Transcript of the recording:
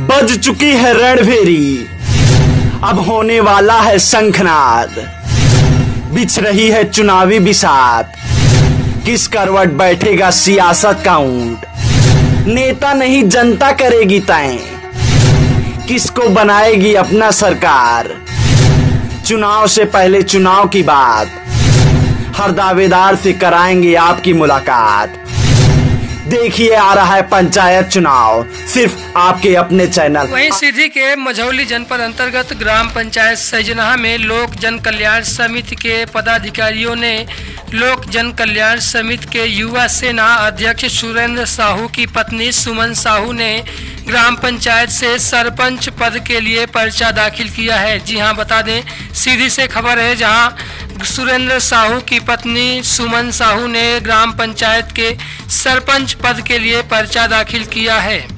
बज चुकी है रणभेरी। अब होने वाला है शंखनाद। बिछ रही है चुनावी बिसात। किस करवट बैठेगा सियासत का ऊँट? नेता नहीं, जनता करेगी तय। किसको बनाएगी अपना सरकार? चुनाव से पहले चुनाव की बात। हर दावेदार से कराएँगे आपकी मुलाकात। देखिए आ रहा है पंचायत चुनाव। सिर्फ़ आपके अपने चैनल। वहीं सीधी के मझौली जनपद अंतर्गत ग्राम पंचायत सैजनहा में लोक जन कल्याण समिति के पदाधिकारियों ने लोक जन कल्याण समिति के युवा सेना अध्यक्ष सुरेंद्र साहू की पत्नी सुमन साहू ने ग्राम पंचायत से सरपंच पद के लिए पर्चा दाखिल किया है। जी हाँ बता दें, सीधी से खबर है जहाँ सुरेंद्र साहू की पत्नी सुमन साहू ने ग्राम पंचायत के सरपंच पद के लिए पर्चा दाखिल किया है।